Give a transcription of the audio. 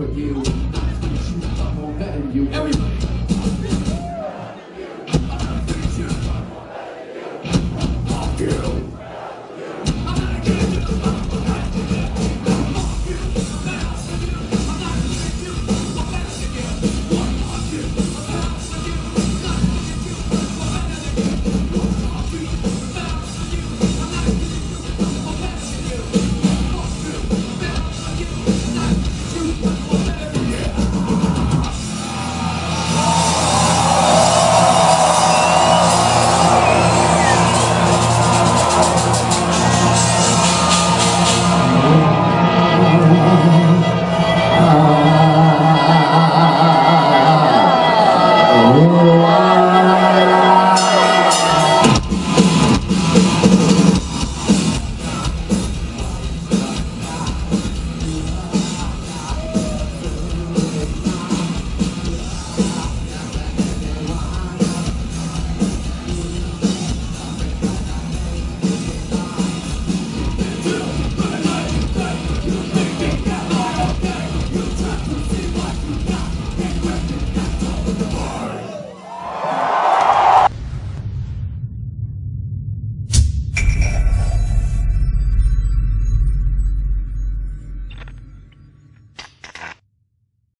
for you. I'm more better than you. I'm gonna get you.